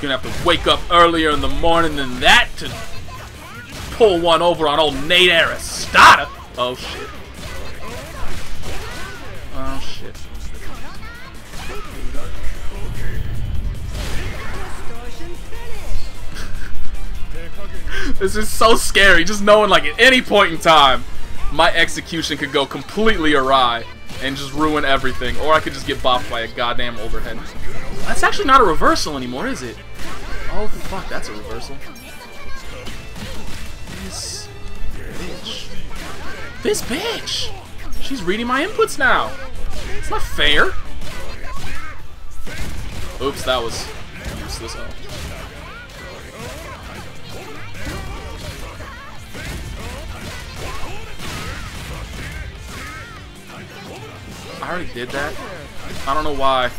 You're gonna have to wake up earlier in the morning than that to pull one over on old Nate Aristotle. Oh shit. Oh shit. this is so scary, just knowing like at any point in time, my execution could go completely awry and just ruin everything. Or I could just get bopped by a goddamn overhead. That's actually not a reversal anymore, is it? Oh fuck, that's a reversal. This bitch. This bitch! She's reading my inputs now. It's not fair. Oops, that was useless. Oh. I already did that. I don't know why.